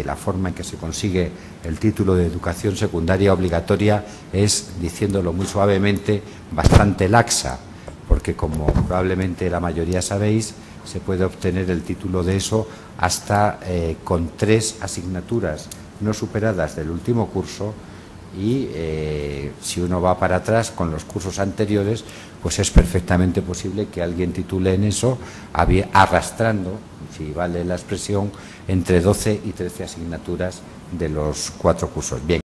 la forma en que se consigue el título de educación secundaria obligatoria es, diciéndolo muy suavemente, bastante laxa, porque como probablemente la mayoría sabéis, se puede obtener el título de eso hasta eh, con tres asignaturas no superadas del último curso y eh, si uno va para atrás con los cursos anteriores, pues es perfectamente posible que alguien titule en eso arrastrando si vale la expresión, entre 12 y 13 asignaturas de los cuatro cursos. Bien.